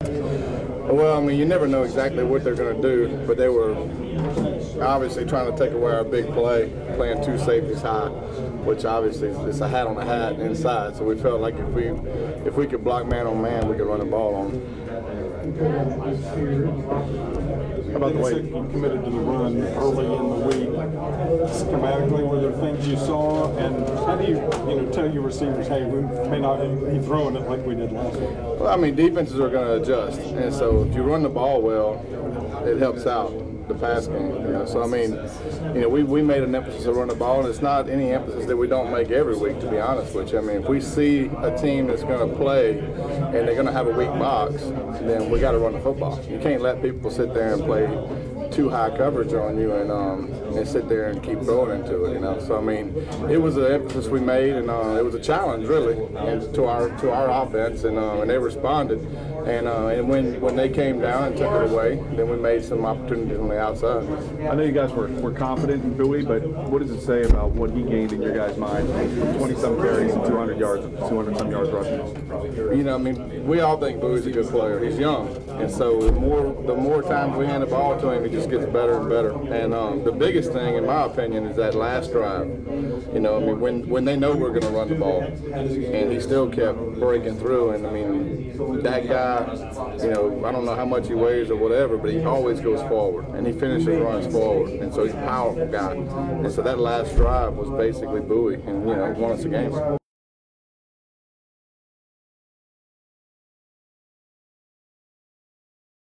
Well, I mean, you never know exactly what they're going to do, but they were obviously trying to take away our big play, playing two safeties high, which obviously is a hat on a hat inside. So we felt like if we if we could block man on man, we could run the ball on. How about the way you committed to the run early in the week? Schematically, were there things you saw? And how do you, you know, tell your receivers, hey, we may not be throwing it like we did last week? Well, I mean, defenses are going to adjust, and so if you run the ball well, it helps out the pass game. You know? So I mean, you know, we, we made an emphasis to run the ball, and it's not any emphasis that we don't make every week. To be honest with you, I mean, if we see a team that's going to play and they're going to have a weak box, then we got to run the football. You can't let people sit there and play two high coverage on you and um, and sit there and keep throwing into it, you know. So I mean, it was an emphasis we made, and uh, it was a challenge really, and to our to our offense, and uh, and they responded. And uh, and when when they came down and took it away, then we made some opportunities on the outside. I know you guys were, were confident in Buie, but what does it say about what he gained in your guys' mind? 20 some carries and 200 yards, 200 some yards rushing. You know, I mean, we all think Buie's a good player. He's young, and so the more the more times we hand the ball to him, he just gets better and better. And um, the biggest thing, in my opinion, is that last drive. You know, I mean, when when they know we're going to run the ball, and he still kept breaking through. And I mean, that guy, you know, I don't know how much he weighs or whatever, but he always goes forward, and he finishes runs forward, and so he's a powerful guy. And so that last drive was basically Buie, and you know, won us the game.